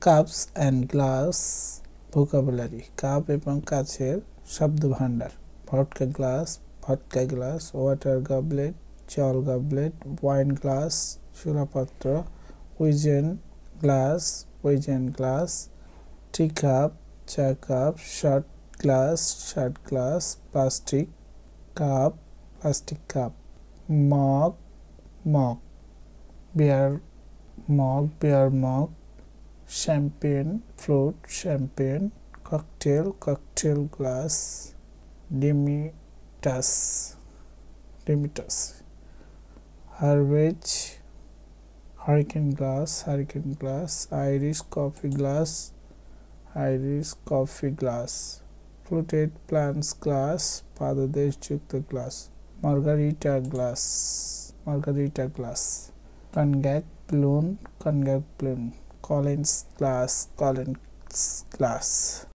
Cups and glass vocabulary cup এবং কাছের শব্দ ভাণ্ডার vodka glass vodka glass water goblet জল গাবলেট ওয়াইন গ্লাস চূড়াপত্র weizen glass weizen glass tea cup চা cup short glass short glass plastic cup plastic cup mug mug beer mug beer mug champagne flute champagne cocktail cocktail glass limitas limitas Harvage hurricane glass hurricane glass Irish coffee glass Irish coffee glass. Fluted plants glass পাদদেশ যুক্ত glass margarita glass margarita glass. Cognac balloon cognac balloon Collins glass Collins glass